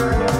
Lord.